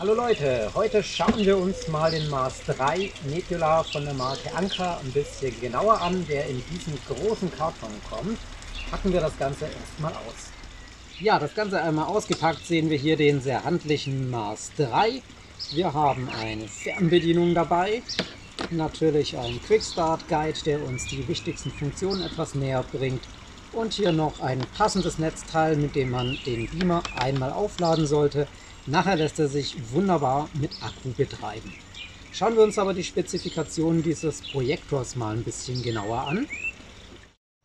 Hallo Leute, heute schauen wir uns mal den Mars 3 Nebula von der Marke Anker ein bisschen genauer an, der in diesen großen Karton kommt. Packen wir das Ganze erstmal aus. Ja, das Ganze einmal ausgepackt sehen wir hier den sehr handlichen Mars 3. Wir haben eine Fernbedienung dabei, natürlich ein Quickstart Guide, der uns die wichtigsten Funktionen etwas näher bringt und hier noch ein passendes Netzteil, mit dem man den Beamer einmal aufladen sollte. Nachher lässt er sich wunderbar mit Akku betreiben. Schauen wir uns aber die Spezifikationen dieses Projektors mal ein bisschen genauer an.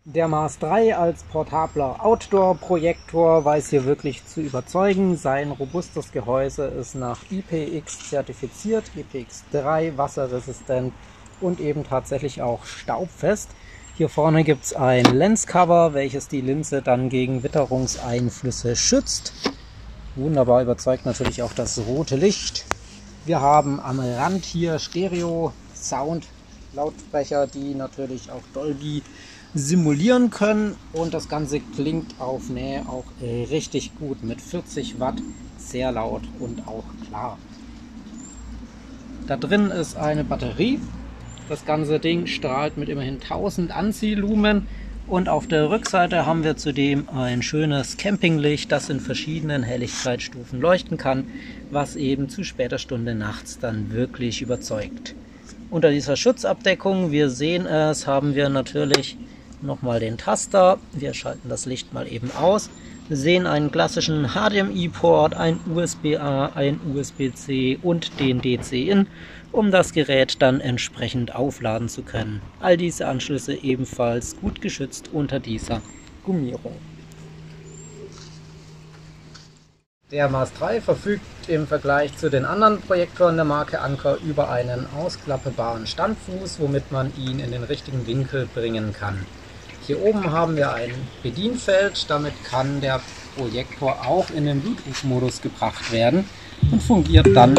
Der Mars 3 als portabler Outdoor-Projektor weiß hier wirklich zu überzeugen. Sein robustes Gehäuse ist nach IPX zertifiziert, IPX3 wasserresistent und eben tatsächlich auch staubfest. Hier vorne gibt es ein Lenscover, welches die Linse dann gegen Witterungseinflüsse schützt. Wunderbar überzeugt natürlich auch das rote Licht. Wir haben am Rand hier Stereo Sound Lautsprecher, die natürlich auch Dolby simulieren können und das Ganze klingt auf Nähe auch richtig gut mit 40 Watt, sehr laut und auch klar. Da drin ist eine Batterie, das ganze Ding strahlt mit immerhin 1000 Anziehlumen und auf der Rückseite haben wir zudem ein schönes Campinglicht, das in verschiedenen Helligkeitsstufen leuchten kann, was eben zu später Stunde nachts dann wirklich überzeugt. Unter dieser Schutzabdeckung, wir sehen es, haben wir natürlich nochmal den Taster. Wir schalten das Licht mal eben aus. Sehen einen klassischen HDMI-Port, ein USB-A, ein USB-C und den DC-In um das Gerät dann entsprechend aufladen zu können. All diese Anschlüsse ebenfalls gut geschützt unter dieser Gummierung. Der Mars 3 verfügt im Vergleich zu den anderen Projektoren der Marke Anker über einen ausklappbaren Standfuß, womit man ihn in den richtigen Winkel bringen kann. Hier oben haben wir ein Bedienfeld, damit kann der Projektor auch in den Bluetooth-Modus gebracht werden und fungiert dann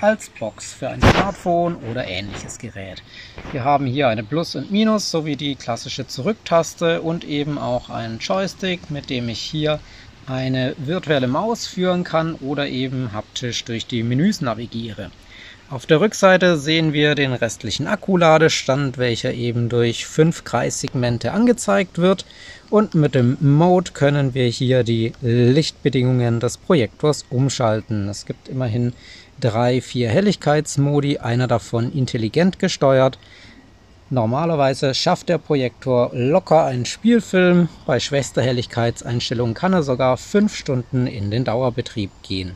als Box für ein Smartphone oder ähnliches Gerät. Wir haben hier eine Plus und Minus sowie die klassische Zurücktaste und eben auch einen Joystick, mit dem ich hier eine virtuelle Maus führen kann oder eben haptisch durch die Menüs navigiere. Auf der Rückseite sehen wir den restlichen Akkuladestand, welcher eben durch fünf Kreissegmente angezeigt wird. Und mit dem Mode können wir hier die Lichtbedingungen des Projektors umschalten. Es gibt immerhin drei, vier Helligkeitsmodi, einer davon intelligent gesteuert. Normalerweise schafft der Projektor locker einen Spielfilm. Bei schwächster Helligkeitseinstellung kann er sogar fünf Stunden in den Dauerbetrieb gehen.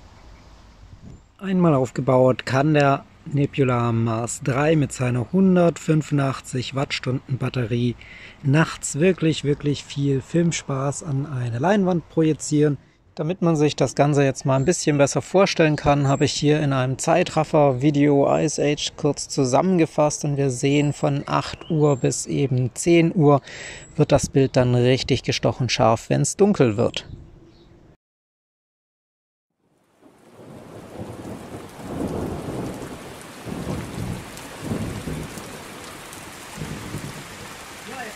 Einmal aufgebaut kann der Nebula Mars 3 mit seiner 185 Wattstunden Batterie nachts wirklich, wirklich viel Filmspaß an eine Leinwand projizieren. Damit man sich das Ganze jetzt mal ein bisschen besser vorstellen kann, habe ich hier in einem Zeitraffer-Video Ice Age kurz zusammengefasst und wir sehen von 8 Uhr bis eben 10 Uhr wird das Bild dann richtig gestochen scharf, wenn es dunkel wird.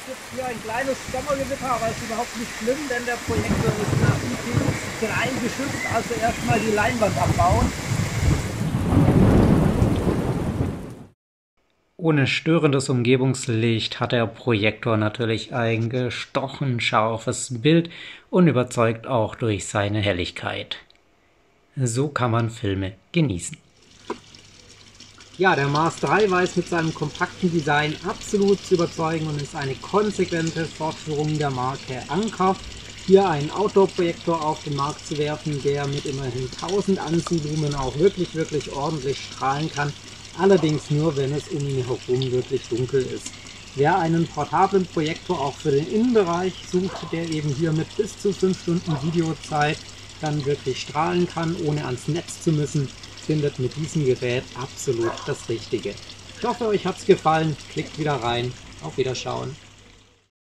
Gibt hier ein kleines Sommergewitter, aber es ist überhaupt nicht schlimm, denn der Projektor ist nach IPX3 geschützt, also erstmal die Leinwand abbauen. Ohne störendes Umgebungslicht hat der Projektor natürlich ein gestochen scharfes Bild und überzeugt auch durch seine Helligkeit. So kann man Filme genießen. Ja, der Mars 3 weiß mit seinem kompakten Design absolut zu überzeugen und ist eine konsequente Fortführung der Marke Anker. Hier einen Outdoor-Projektor auf den Markt zu werfen, der mit immerhin 1000 Anziehlumen auch wirklich, wirklich ordentlich strahlen kann. Allerdings nur, wenn es um ihn herum wirklich dunkel ist. Wer einen portablen Projektor auch für den Innenbereich sucht, der eben hier mit bis zu 5 Stunden Videozeit dann wirklich strahlen kann, ohne ans Netz zu müssen, findet mit diesem Gerät absolut das Richtige. Ich hoffe, euch hat es gefallen. Klickt wieder rein. Auf Wiederschauen.